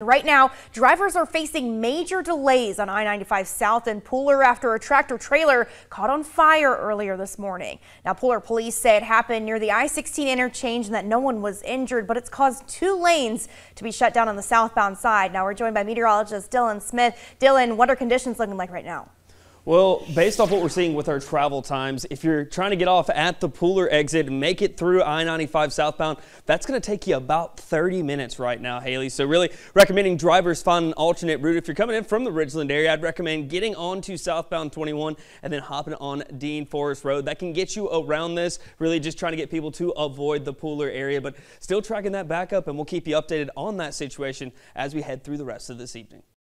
Right now, drivers are facing major delays on I-95 South and Pooler after a tractor trailer caught on fire earlier this morning. Now, Pooler police say it happened near the I-16 interchange and that no one was injured, but it's caused two lanes to be shut down on the southbound side. Now, we're joined by meteorologist Dylan Smith. Dylan, what are conditions looking like right now? Well, based off what we're seeing with our travel times, if you're trying to get off at the Pooler exit and make it through I-95 southbound, that's going to take you about 30 minutes right now, Haley. So really recommending drivers find an alternate route. If you're coming in from the Ridgeland area, I'd recommend getting onto southbound 21 and then hopping on Dean Forest Road. That can get you around this, really just trying to get people to avoid the Pooler area, but still tracking that back up, and we'll keep you updated on that situation as we head through the rest of this evening.